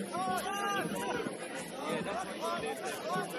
Yeah, that's what you did.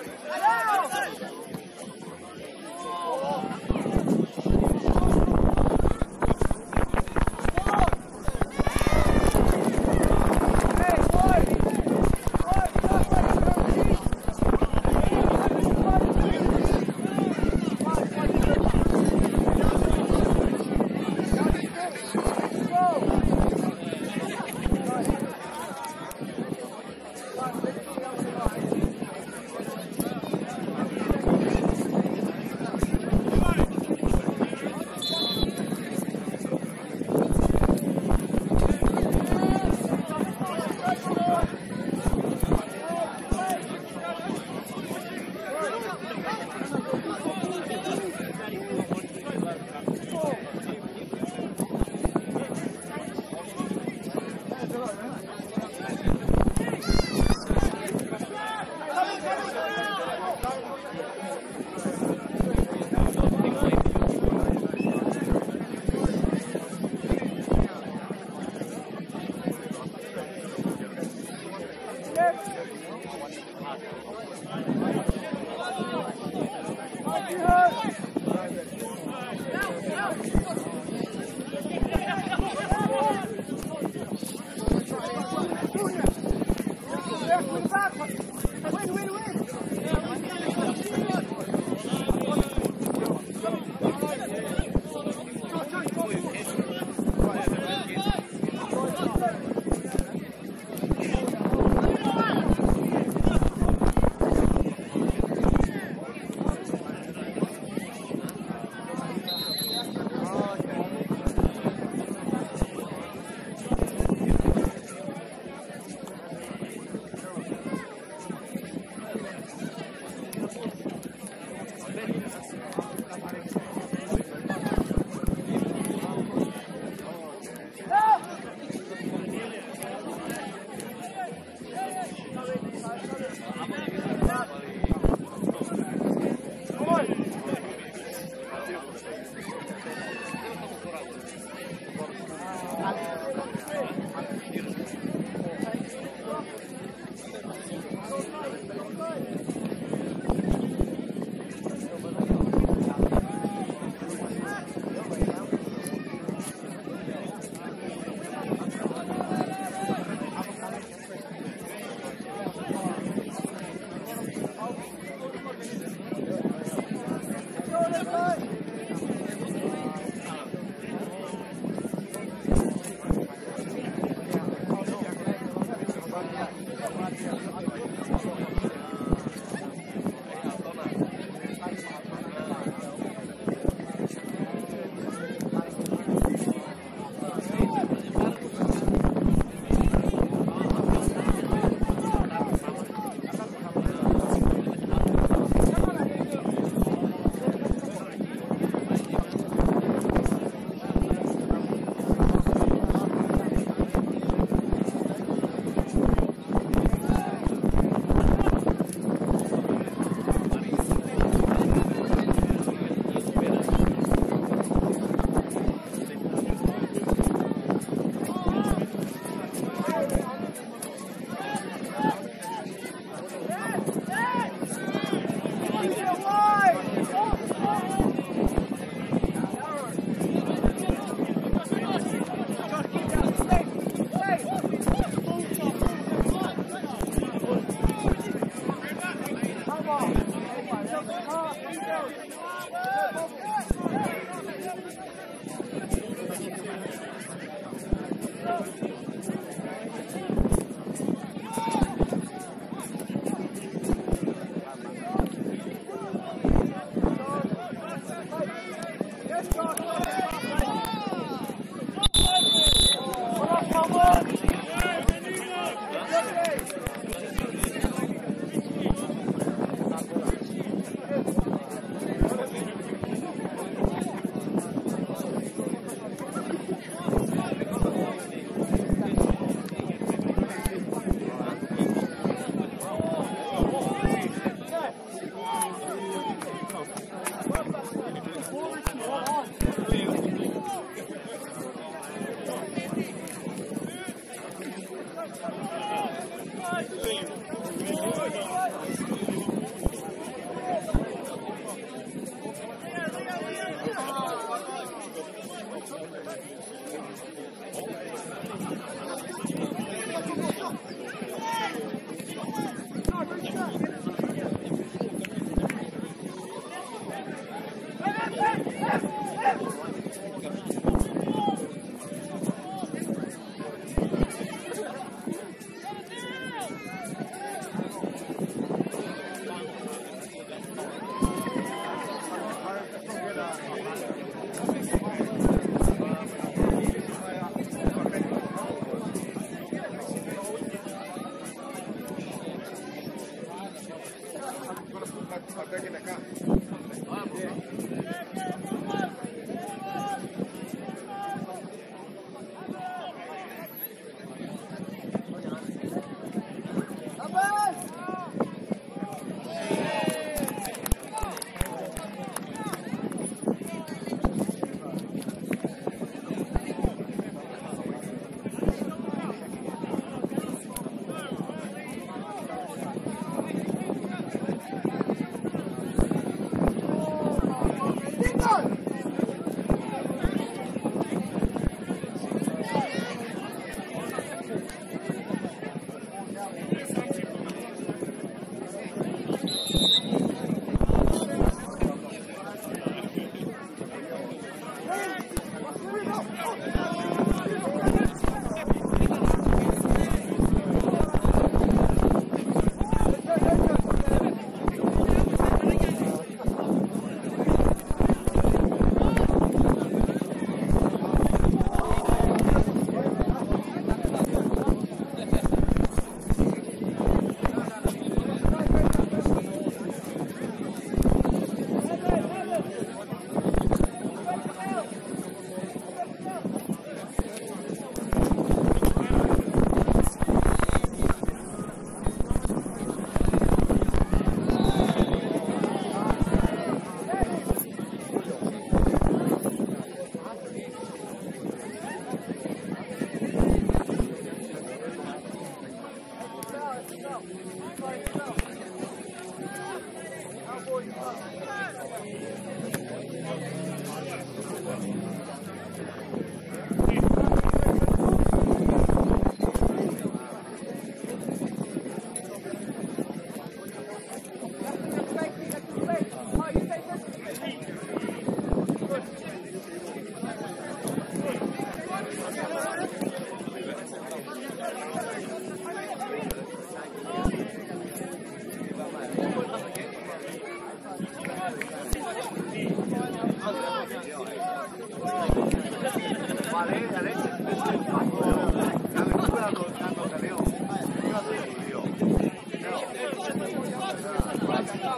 哎，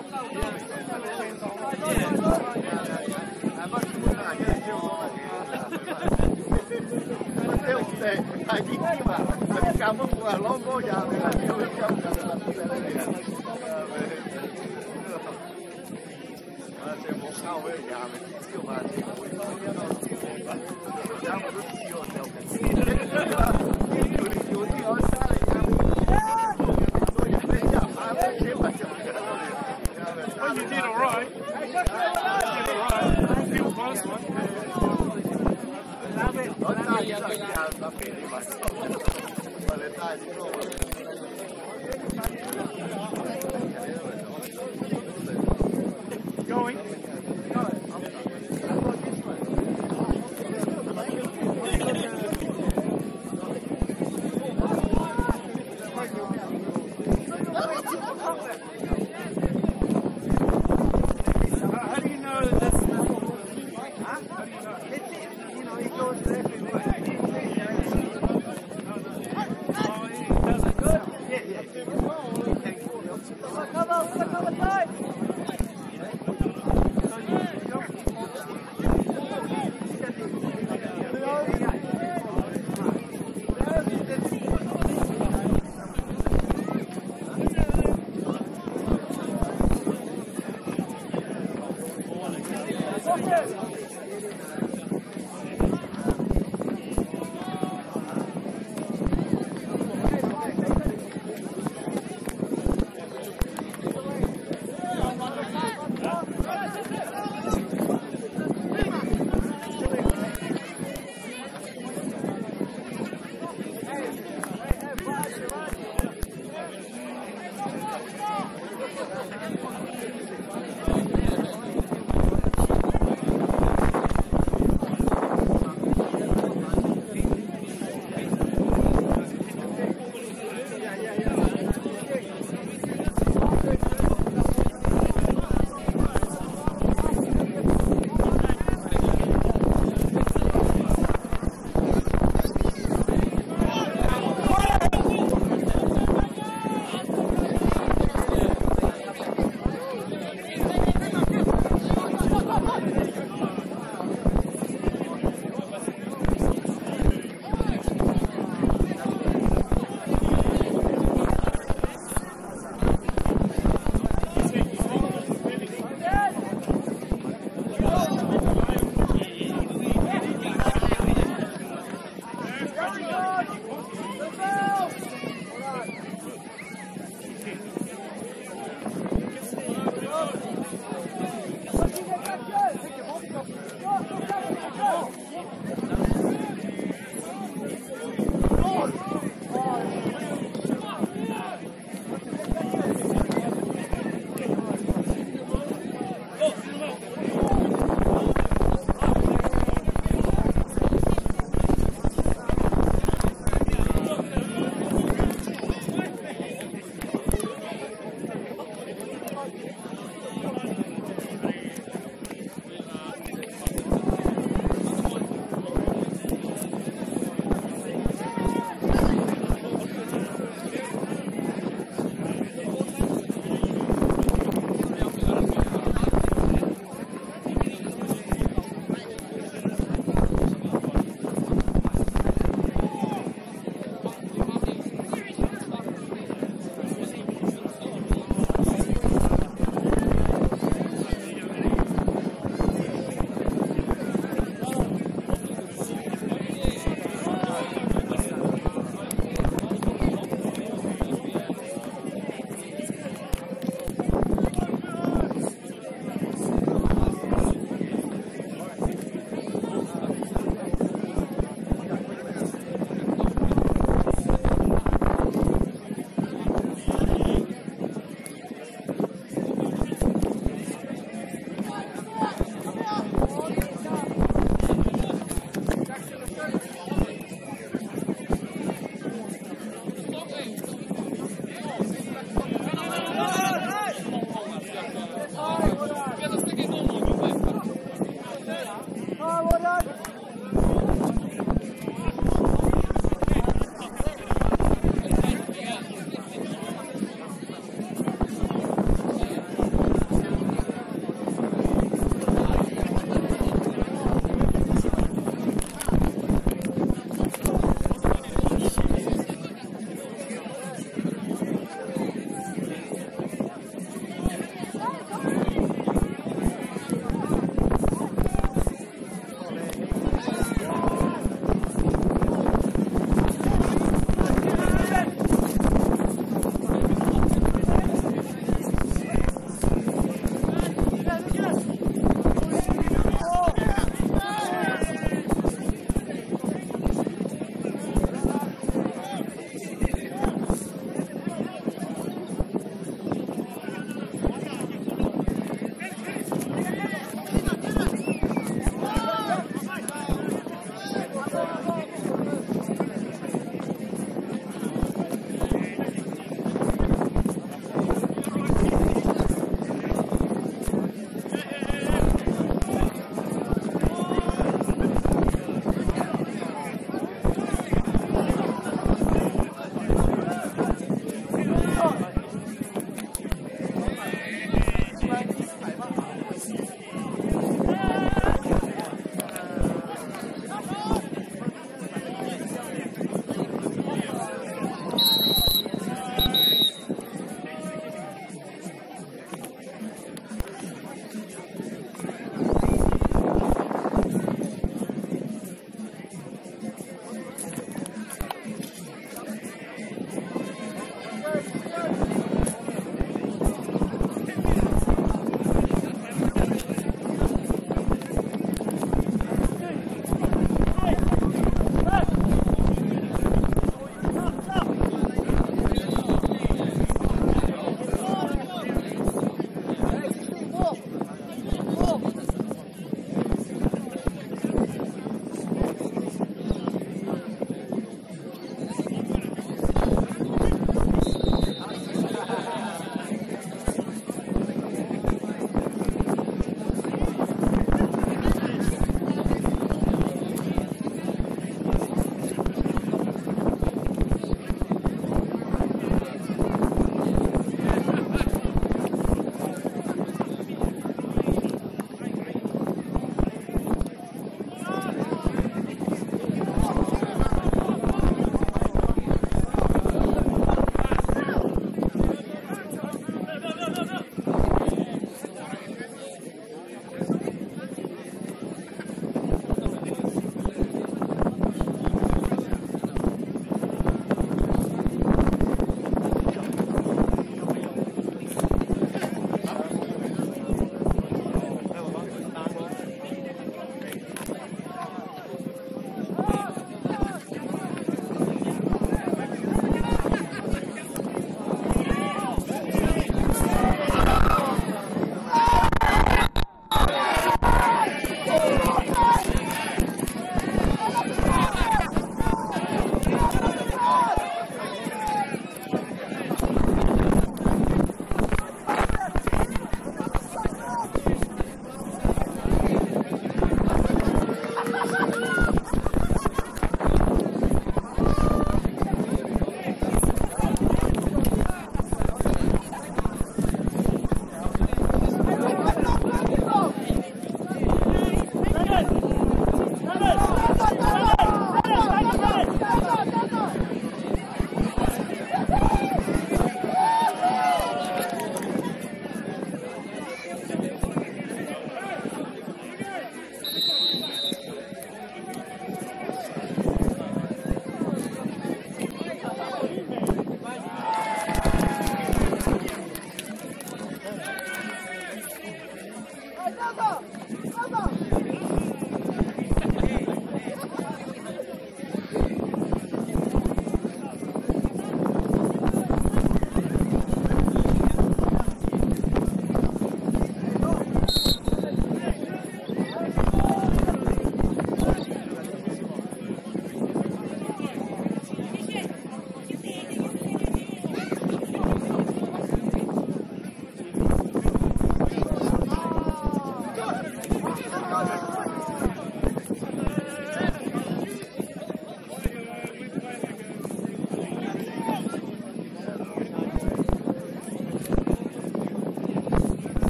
把全部都拿去交了。对对，太积极了，干不活老高家的。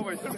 over here.